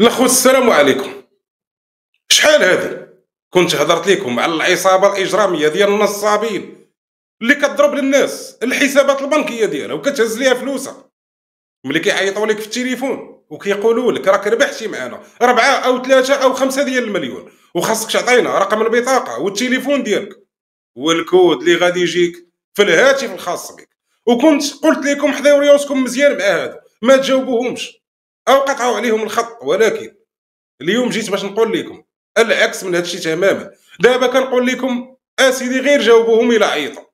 الاخوة السلام عليكم. شحال هذه كنت هضرت لكم على العصابة الإجرامية ديال النصابين اللي كتضرب للناس الحسابات البنكية ديالها وكتهز ليها فلوسها. ملي كيعيطوا لك في التليفون وكيقولوا لك راك ربحتي معنا ربعة أو ثلاثة أو خمسة ديال المليون. وخاصك تعطينا رقم البطاقة والتليفون ديالك. والكود اللي غادي يجيك في الهاتف الخاص بك. وكنت قلت لكم حضروا ريوسكم مزيان مع هادو ما تجاوبوهمش. أو قطعوا عليهم الخط. ولكن اليوم جيت باش نقول لكم العكس من هادشي تماما. دابا كنقول لكم أسيدي غير جاوبوهم إلى عيطوا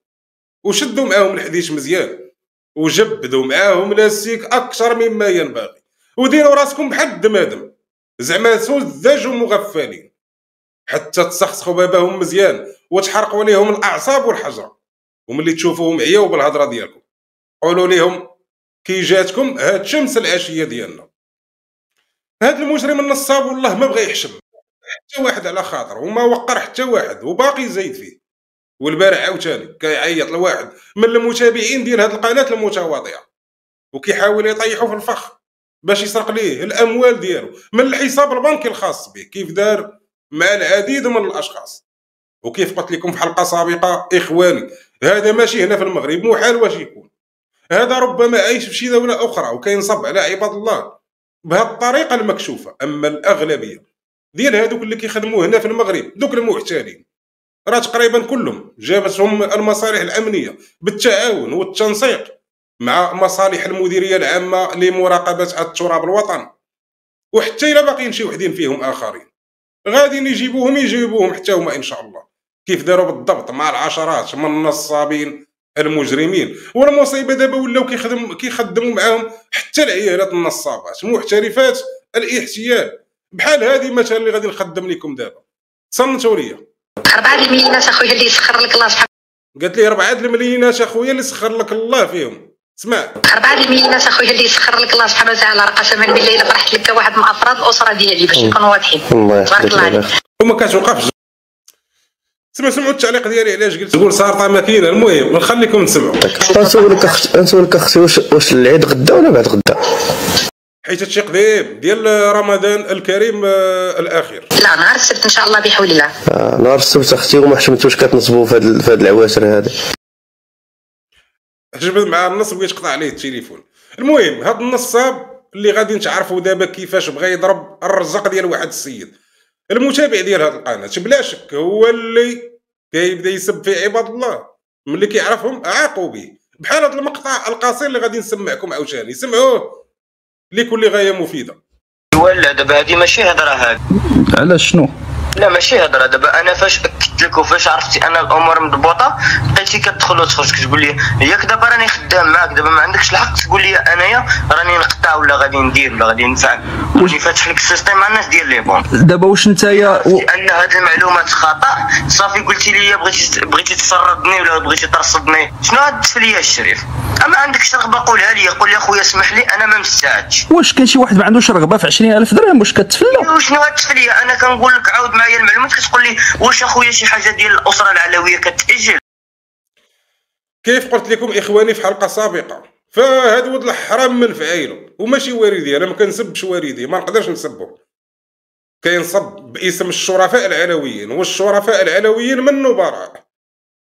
وشدوا معاهم الحديث مزيان. وجبدوا معاهم لاسيك أكثر مما ينبغي. وديروا راسكم بحال الدمادم زعما سذاج ومغفلين حتى تسخسخوا باباهم مزيان وتحرقوا ليهم الأعصاب والحجرة. وملي تشوفوهم عياو بالهضرة ديالكم قولوا لهم كي جاتكم هاد شمس العشية ديالنا. هاد المجرم النصاب والله ما بغى يحشم. حتى واحد على خاطر وما وقر حتى واحد وباقي زايد فيه. والبارح عاوتاني كيعيط لواحد من المتابعين ديال هاد القناة المتواضعة. وكيحاول يطيحو في الفخ باش يسرق ليه الأموال ديالو من الحساب البنكي الخاص به كيف دار مع العديد من الأشخاص. وكيف قلت لكم في حلقة سابقة إخواني هذا ماشي هنا في المغرب محال واش يكون. هذا ربما عايش في شي دولة أخرى وكينصب على عباد الله. بهذه الطريقة المكشوفة. أما الأغلبية ديال هذوك اللي كيخدموا هنا في المغرب دوك المحتالين راه تقريبا كلهم جابتهم المصالح الأمنية بالتعاون والتنسيق مع مصالح المديرية العامة لمراقبة التراب الوطني. وحتى إلا باقيين شي وحدين فيهم آخرين. غادي يجيبوهم يجيبوهم حتى هما إن شاء الله. كيف داروا بالضبط مع العشرات من النصابين المجرمين. والمصيبة دابا ولاو كيخدم كيخدموا معاهم حتى العيالات النصابات محترفات الاحتيال. بحال هذه مثلا اللي غادي نخدم لكم دابا. صنتوا ليا. أربعة المليونات أخويا اللي يسخر لك الله سبحانه قالت لي أربعة المليونات أخويا اللي سخر لك الله فيهم. اسمع. أربعة المليونات أخويا اللي يسخر لك الله سبحانه وتعالى. راه قسما بالله إلا فرحت لك واحد من أفراد الأسرة ديالي باش نكونوا واضحين. الله تبارك يخليك الله عليك. الله وما كتوقفش سمع سمعوا التعليق ديالي علاش قلت تقول صارطه ماكينه المهم نخليكم تسمعوا. نسولك أخت- نسولك أختي واش واش العيد غدا ولا بعد غدا؟ حيت هادشي قديم ديال رمضان الكريم آه، الأخير. لا نهار السبت إن شاء الله بحول الله. آه، نهار السبت أختي وما حشمتوش كتنصبوا في هاد في هاد العواشر هذا جبد مع النصب ويتقطع عليه التليفون. المهم هاد النصاب اللي غادي نتعرفوا دابا كيفاش بغى يضرب الرزق ديال واحد السيد. المتابع ديال هاد القناة بلا شك هو اللي كيبدا يسب في عباد الله ملي كيعرفهم عاقوا به. بحال هاد المقطع القصير اللي غادي نسمعكم عاوتاني سمعوه! لكل غاية مفيدة. ولا دابا هادي ماشي هضره هادي على شنو؟ لا ماشي هضرة. دابا أنا فاش اكدت لك وفاش عرفتي أن الأمور مضبوطة بقيتي كتدخل وتخرج كتقول لي ياك دابا راني خدام معاك دابا ما عندكش الحق تقول لي أنايا راني نقطع ولا غادي ندير ولا غادي نفعل. راني فاتح لك ال système مع الناس ديال les bons. دابا واش نتايا و... لأن هاد المعلومات خطا صافي قلتي لي بغيتي بغيتي تسردني ولا بغيتي ترصدني. شنو هاد التفلية الشريف أما عندكش رغبة قولها لي قول لي أخويا اسمح لي أنا ما مستعدش واش كاين شي واحد ما عندوش رغبة في 20000 درهم؟ واش كتفلا؟ وشنو هاد التفليه أنا كنقول لك عاود معايا المعلومات كتقول لي واش أخويا شي حاجة ديال الأسرة العلوية كتأجل. كيف قلت لكم إخواني في حلقة سابقة؟ فهاد ولد الحرام من فعيله وماشي والدي أنا ما كنسبش والدي ما نقدرش نسبه. كينصب باسم الشرفاء العلويين والشرفاء العلويين من نبراء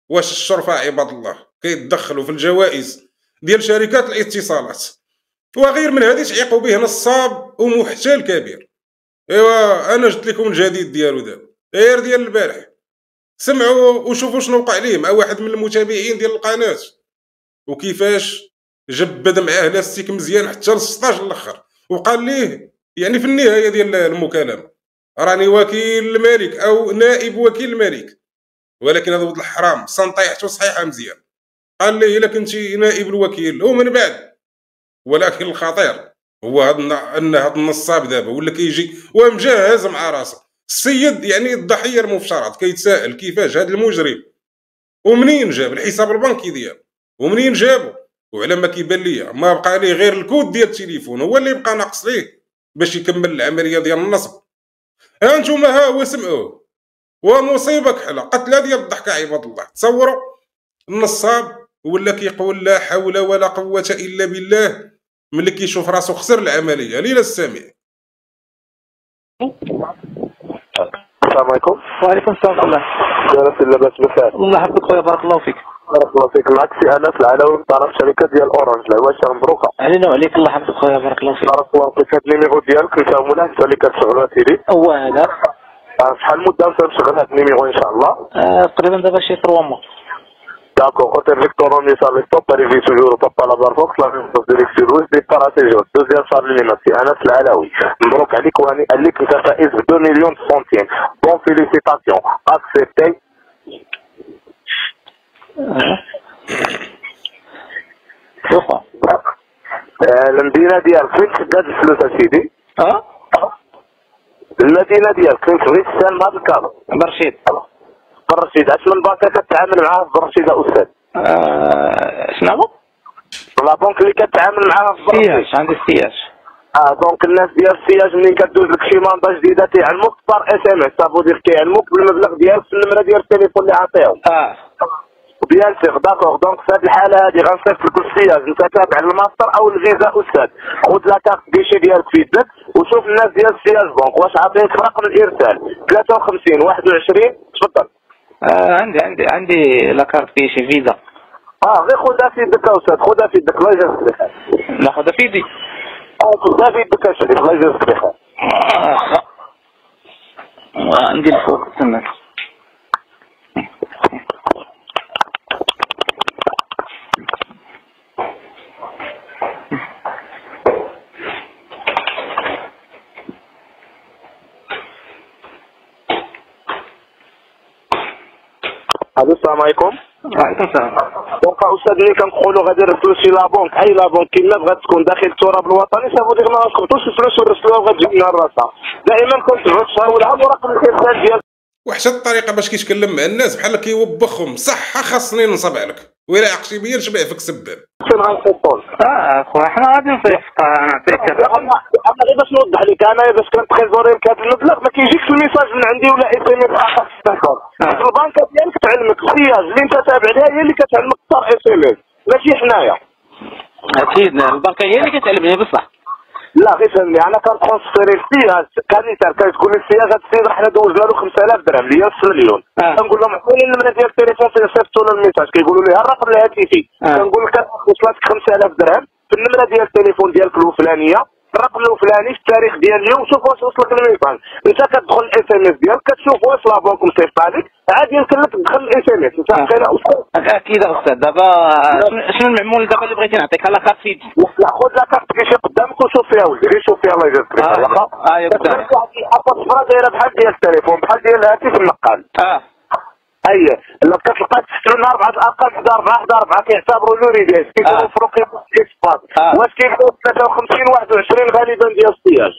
واش الشرفاء عباد الله؟ كيتدخلوا في الجوائز. ديال شركات الاتصالات. وغير من هذه تعيقوا به نصاب ومحتال كبير. ايوا أنا جبت لكم الجديد ديالو دابا. غير ديال البارح. سمعوا وشوفوا شنو وقع ليه مع واحد من المتابعين ديال القناة. وكيفاش جبد معاه لاستيك مزيان حتى ل 16 الأخر. وقال ليه يعني في النهاية ديال المكالمة راني وكيل الملك أو نائب وكيل الملك. ولكن هذا ولد الحرام صنطيحته صحيحة مزيان. قال ليه إلا كنتي نائب الوكيل ومن بعد. ولكن الخطير هو الن- أن هذا النصاب دابا ولا كيجي ومجهز مع راسه. السيد يعني الضحية المفترض كيتساءل كيفاش هذا المجرم؟ ومنين جاب الحساب البنكي ديالو. ومنين جابو؟ وعلى ما كيبان ليا ما بقى ليه غير الكود ديال التليفون هو اللي بقى ناقص ليه باش يكمل العملية ديال النصب. ها أنتم ها هو سمعوه ومصيبه كحله قتله ديال الضحكة عباد الله. تصوروا النصاب ولا كيقول لا حول ولا قوة إلا بالله. ملي كيشوف راسو خسر العملية. ليلى السامع السلام عليكم. وعليكم السلام ورحمة الله. جلس لاباس بخير. الله يحفظك خويا بارك الله فيك. بارك الله فيك. معك سي انس العلوي طرف شركة ديال Orange العواشر مبروكة؟ علينا وعليك. الله يحفظك خويا بارك الله فيك. بارك الله فيك هاد ال numéro ديالك؟ أنت اللي كتشغلها سيدي. هو هذا شحال المده باش نشغل هاد النيميرو إن شاء الله؟ آه، تقريبا دابا شي 3 موا D'accord, côté Victor Nisa, le stop arrivé toujours au Papa Labarfox, la même chose direction l'ouest, départ à Séjour. Deuxième charge linéaire, c'est Anas Al-Alaoui. مبروك عليك وهني عليك انت فائز ب 2 مليون سنتيم. Bon félicitations. Accepté. واخا آه، المدينة ديالك فين تسدد الفلوس اسيدي؟ اه المدينة ديالك فين تبغي تسالم هذا الكادر؟ برشيد بالرشيد، اش من بنكة كتعامل معاها في يا أستاذ؟ آه، شنو لا بنك اللي كتعامل معاها في بالرشيد. سياج عندي سياج. آه دونك الناس ديال السياج ملي كدوز لك شي ماندا جديدة تيعلموك بار اس ام اس سافو دير كيعلموك بالمبلغ ديالك في النمرة ديال التليفون اللي عطيهم آه. bien sûr d'accord donc في هذه الحاله هذه غنصيفط لك ال CIH انت تابع الماستر أو الفيزا أستاذ. خذ la carte guichet ديالك في يدك وشوف الناس ديال ال CIH Bank. واش عاطينك في رقم الإرسال؟ 53 21 تفضل. آه، عندي عندي عندي la carte guichet Visa. آه غير خذها في يدك أستاذ خذها في يدك الله يجازيك بخير. ناخذها في يدي. آه خذها في يدك يا شريف الله يجازيك بخير. آه. عندي الفوق عليكم. وعليكم السلام. donc أستاذ ملي كنقولوا غادي نرسلوا شي la banque أي la banque كيما بغات تكون داخل التراب الوطني صافي ديك ما غتخبطوش الفلوس ونرسلوها وغتجي لنا راسها دائما كنت تشاورها ورقم الارسال ديال وحشة الطريقة باش كيتكلم مع الناس بحال كيوبخهم. صح خاصني نصب عليك وإلا عقشي بيا نشبع فيك سباب فين غنحطون آه خويا حنا غادي نصيفط نعطيك أما غير باش نوضح لك؟ أنا باش كنت تريزوري هذا المبلغ ما كيجيكش الميساج من عندي ولا اس ام اس اخر في التليفون آه. البنكه ديالك تعلمك السياج اللي أنت تابع لها هي اللي كتعلمك اختار اس ام اس ماشي حنايا. أكيد البنكه هي اللي كتعلمني بصح. لا غير فهمني. أنا كنترونسفيري كتقول لي ال CIH هذا السيد حنا دوزنا له 5000 درهم اللي هي نص مليون. آه. كنقول لهم عطوني النمره ديال التليفون فين صيفطوا له ال message. كيقولوا لي الرقم الهاتفي آه. كنقول لك وصلتك 5000 درهم في النمره ديال التليفون ديالك الفلانيه الرقم الفلاني في التاريخ ديال اليوم شوف واش وصلك ال message انت كتدخل ال SMS ديالك كتشوف واش la banque مصيفطها لك عادي يمكن لك تدخل ال SMS. انت آه. بقينا أكيد أستاذ. دابا شنو- المعمول دابا اللي بغيتي نعطيك؟ على خاطر في يدي لا خذ لا كارت كيشي قدامك وشوف فيها ولدي. غير شوف فيها الله يجازيك واخا؟ آه، يا قدامي. حاطه صفرا دايرة بحال ديال التليفون بحال ديال الهاتف النقال. آه. أي. لو كتلقى تحت لنا أربعة ارقام 11 4 11 4 كيعتبروا لوري ديال آه. كيكونوا فروقي اكسبات آه. واش كيكونوا 53 21 غالبا ديال السياج.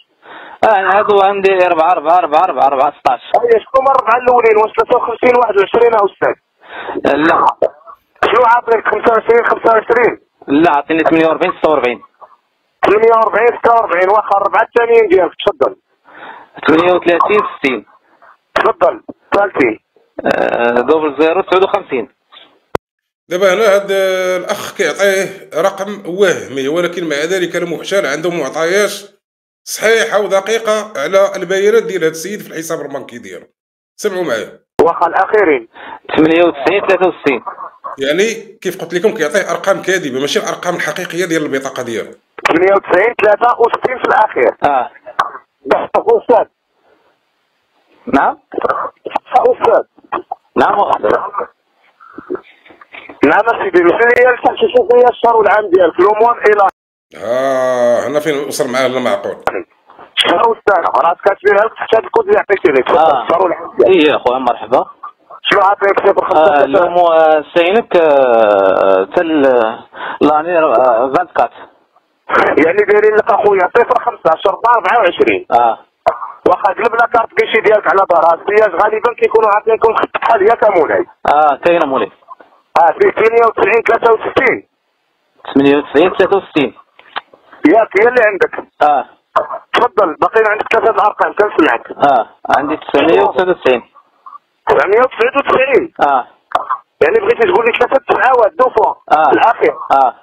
آه هادو عندي 4 4 4 4 4 16 أي شنو هما الربعه الأولين؟ واش 53 21 يا أستاذ لا. شنو عاطيك 25 25 لا عطيني 48 46 48 46 واخا الربعه الثانيين ديالك تفضل. 38 60 تفضل. ثالثين آه، double zéro 59 دابا هنا هاد الأخ كيعطيه رقم وهمي ولكن مع ذلك المحتال عنده معطيات صحيحة ودقيقة على البيانات ديال هاد السيد في الحساب البنكي ديالو. سمعوا معايا. واخا الأخيرين 98 63 يعني كيف قلت لكم كيعطيه أرقام كاذبة ماشي الأرقام الحقيقية ديال البطاقة ديالو. 98 63 في الأخير. آه. أستاذ. نعم. أستاذ. نعم. نعم سيدي شنو هي شوف هي الشهر والعام ديالك. لوموان إلى آه هنا فين وصل معاه المعقول شهر والسنة راه كاتبينها لك هذا الكود اللي عطيتي لك آه. الشهر والعام ديالك. إيه اخويا مرحبا. شنو عطيك صفر آه، خمسة اليوم آه، سينك آه، تل آه، لاني آه، 24 يعني دايرين لك أخويا صفر 15 24 آه. واخا قلب لا كارت كيشي ديالك على ظهرها السياج غالبا كيكونوا عاطينكم خط بحال هي كمولاي آه كاينة مولاي آه في 98 63 98 63 ياك هي اللي عندك. آه. تفضل باقيين عندك ثلاثة الارقام كنسمعك. آه عندي 999 999 آه. يعني بغيتي تقول لي ثلاثة تسعاوات deux fois. آه. الاخير آه.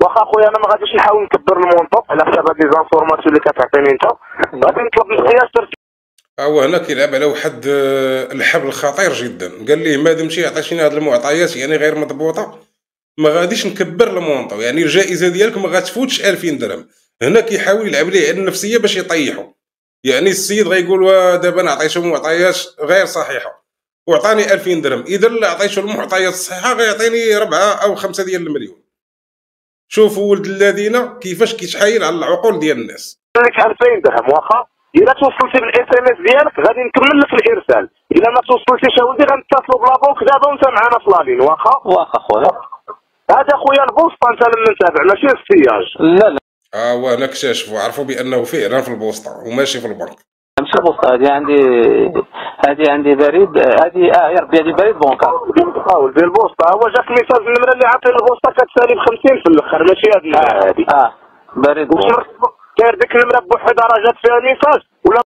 واخا خويا أنا ما غاديش نحاول نكبر ال montant على حساب هاد les informations اللي كتعطيني انت. غادي نطلب من ال CIH هو هنا كيلعب على واحد آه، الحبل خطير جدا. قال ليه ما دمتي عطيتيني هاد المعطيات يعني غير مضبوطة. ما غاديش نكبر ال montant يعني الجائزة ديالك ما غاتفوتش 2000 درهم. هنا كيحاول يلعب ليه على النفسية باش يطيحو. يعني السيد غيقول دابا أنا عطيته معطيات غير صحيحة. وعطاني 2000 درهم. إذا لا عطيته المعطيات الصحيحة غيعطيني ربعة أو خمسة ديال المليون. شوفوا ولد الذينا كيفاش كيتحايل على العقول ديال الناس. لك 2000 درهم واخا؟ إلا توصلتي بال SMS ديالك غادي نكمل لك الإرسال. إلا ما توصلتيش اولدي غنتصلوا ب la banque دابا وانت معنا في la ligne واخا؟ واخا خويا. هذا خويا البوسطه انت لما نتابع ماشي CIH لا لا. ها هو هنا اكتشفوا عرفوا بأنه فعلا في البوسطة وماشي في البنك. البوسطه هذه عندي هذه عندي بريد هذه آه يا ربي هذه بريد بنك. حاول ديال البوسطة. هو جاك message النمره اللي عطينا البوسطة كتسالي ب 50 في الآخر ماشي النمره هادي. آه. بريد بنك. داير ديك النمره بوحدها راه جات فيها message ولا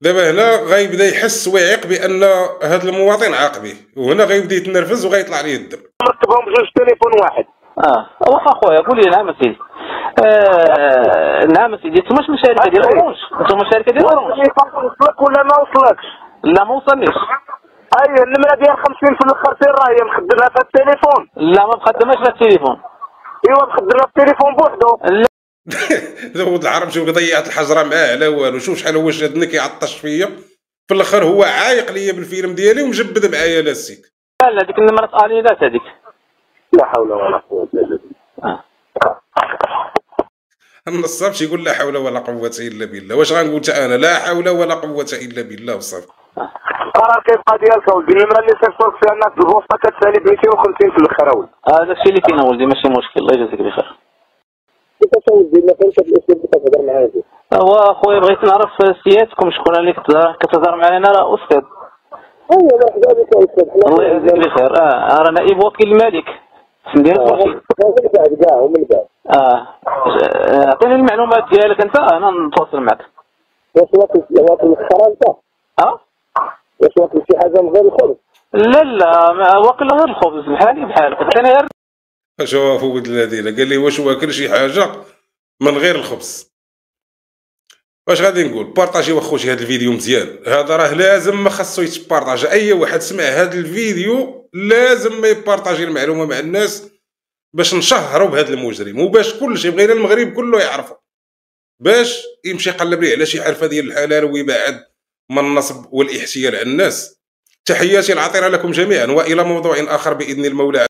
دابا هنا غيبدا يحس ويعيق بأن هذا المواطن عاق به وهنا غيبدا يتنرفز وغيطلع عليه الدم. مرتبهم بجوج تليفون واحد. آه واخا خويا قول لي نعم سيدي. آه نعم سيدي أنتم شنو شركه ديال أورنج؟ أنتم شركه ديال أورنج؟ وصلك ولا ما وصلكش؟ لا ما وصلنيش. اي النمره ديال 50 في الأخر سير راه هي مخدمها في التليفون. لا ما مخدماش في التليفون. ايوا مخدمها في التليفون بوحدو. لا. ولد العرب شوف ضيعت الحجرة معاه على والو. شوف شحال هو شادني كيعطش فيا في الأخر هو عايق ليا بالفيلم ديالي ومجبد معايا لا السيد لا ديك النمرة الينات هذيك. لا حول ولا قوة إلا بالله. آه. النصاب يقول لا حول ولا قوة إلا بالله. واش غنقول أنا؟ لا حول ولا قوة إلا بالله وصافي القرار كيبقى ديالك اولدي النمره اللي سيرتوك فيها الناس بالبوسطه كتسالي ب 250 في الأخر اولدي هذا الشيء اللي كاين ولدي ماشي مشكل. الله يجازيك بخير. كيفاش اولدي ما كانش هاد الاسلوب اللي كتهضر معايا هو خويا بغيت نعرف سيادتكم. شكون اللي كتهضر كتهضر معايا أنا راه أستاذ. ايوا مرحبا بك أستاذ. الله يجازيك بخير. آه راه نائب وكيل الملك. وكيل من بعد آه. آه، أعطيني المعلومات ديالك أنت أنا نتواصل معك. واش واكل واكل الخرا أنت؟ آه؟ واش واكل شي حاجة من غير الخبز؟ لا لا ما واكل غير الخبز بحالي بحالك عطيني غير شوف ولد الذين. قال لي واش واكل شي حاجة من غير الخبز؟ واش غادي نقول؟ بارطاجيو اخوتي هذا الفيديو مزيان. هذا راه لازم ما خاصو يتبارطاج أي واحد سمع هذا الفيديو لازم ما يبارطاجي المعلومة مع الناس باش نشهروا بهذا المجرم وباش كل شيء بغينا المغرب كله يعرفه. باش يمشي يقلب ليه على شي حرفه ديال الحلال ويبعد من النصب والإحتيال على الناس. تحياتي العطيرة لكم جميعا وإلى موضوع آخر بإذن المولى.